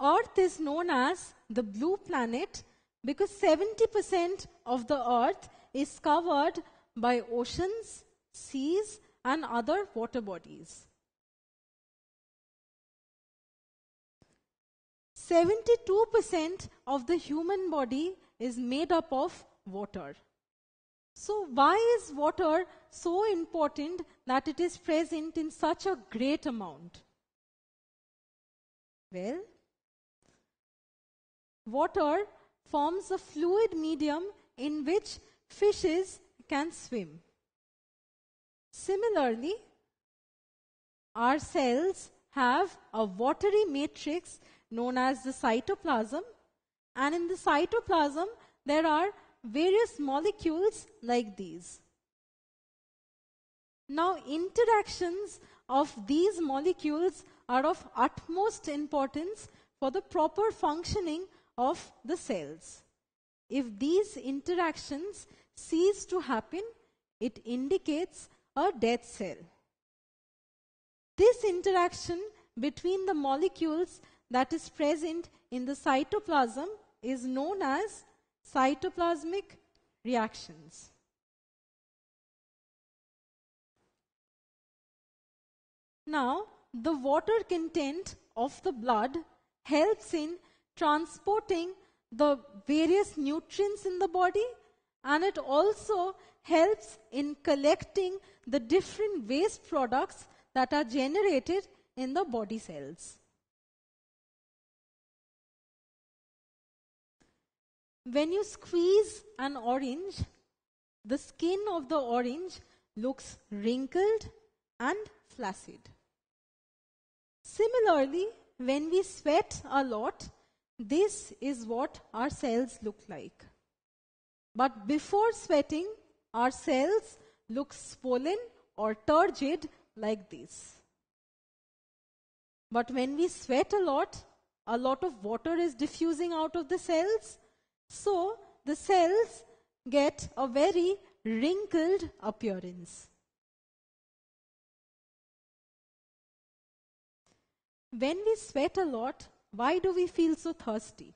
Earth is known as the blue planet because 70% of the earth is covered by oceans, seas, and other water bodies. 72% of the human body is made up of water. So, why is water so important that it is present in such a great amount? Well, water forms a fluid medium in which fishes can swim. Similarly, our cells have a watery matrix known as the cytoplasm, and in the cytoplasm, there are various molecules like these. Now, interactions of these molecules are of utmost importance for the proper functioning of the cells. If these interactions cease to happen, it indicates a dead cell. This interaction between the molecules that is present in the cytoplasm is known as cytoplasmic reactions. Now, the water content of the blood helps in transporting the various nutrients in the body and it also helps in collecting the different waste products that are generated in the body cells. When you squeeze an orange, the skin of the orange looks wrinkled and flaccid. Similarly, when we sweat a lot, this is what our cells look like. But before sweating, our cells look swollen or turgid like this. But when we sweat a lot, a lot of water is diffusing out of the cells so the cells get a very wrinkled appearance. When we sweat a lot, why do we feel so thirsty?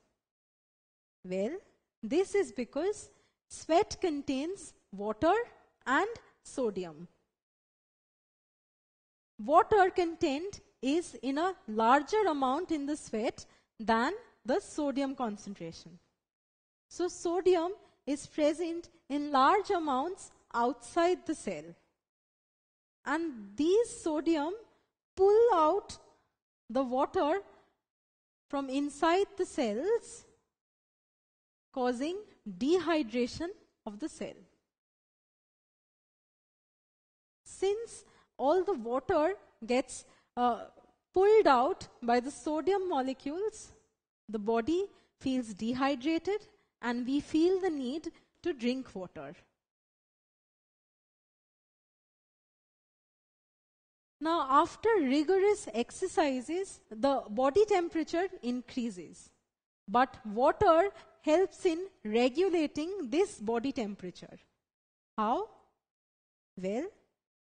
Well, this is because sweat contains water and sodium. Water content is in a larger amount in the sweat than the sodium concentration. So sodium is present in large amounts outside the cell. And these sodium pull out the water from inside the cells, causing dehydration of the cell. Since all the water gets uh, pulled out by the sodium molecules, the body feels dehydrated and we feel the need to drink water. Now, after rigorous exercises, the body temperature increases. But water helps in regulating this body temperature. How? Well,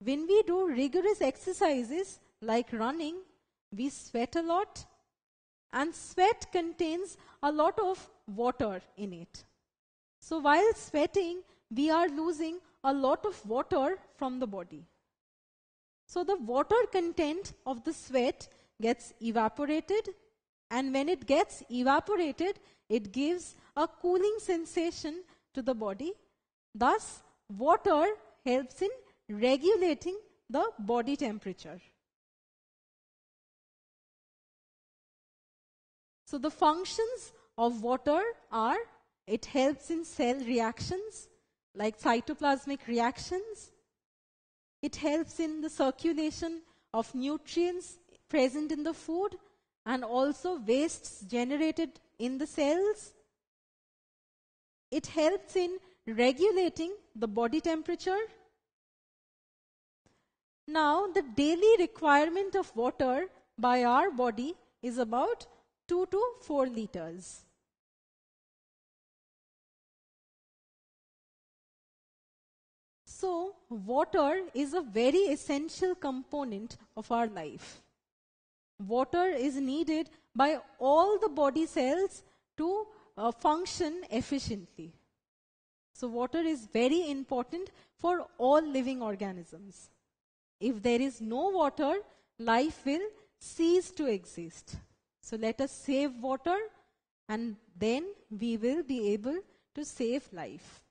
when we do rigorous exercises like running, we sweat a lot, and sweat contains a lot of water in it. So while sweating, we are losing a lot of water from the body. So the water content of the sweat gets evaporated, and when it gets evaporated, it gives a cooling sensation to the body. Thus, water helps in regulating the body temperature. So the functions of water are it helps in cell reactions like cytoplasmic reactions. It helps in the circulation of nutrients present in the food and also wastes generated in the cells. It helps in regulating the body temperature. Now, the daily requirement of water by our body is about 2 to 4 liters. So, water is a very essential component of our life. water is needed by all the body cells to uh, function efficiently. So, water is very important for all living organisms. If there is no water, life will cease to exist. So, let us save water and then we will be able to save life.